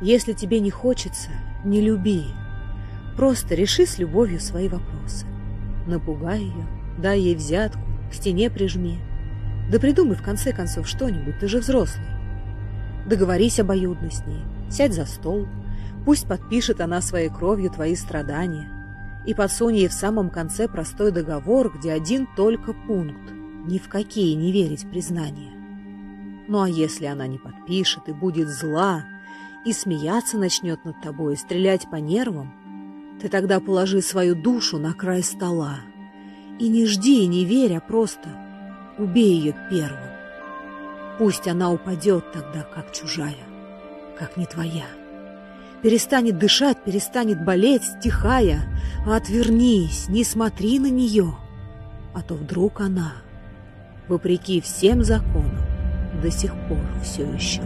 Если тебе не хочется, не люби. Просто реши с любовью свои вопросы. Напугай ее, дай ей взятку, к стене прижми. Да придумай в конце концов что-нибудь, ты же взрослый. Договорись обоюдно с ней, сядь за стол, пусть подпишет она своей кровью твои страдания и подсунь ей в самом конце простой договор, где один только пункт – ни в какие не верить признания. Ну а если она не подпишет и будет зла, и смеяться начнет над тобой, и стрелять по нервам, ты тогда положи свою душу на край стола и не жди и не верь, а просто убей ее первым. Пусть она упадет тогда, как чужая, как не твоя. Перестанет дышать, перестанет болеть, стихая. А отвернись, не смотри на нее, а то вдруг она, вопреки всем законам, до сих пор все еще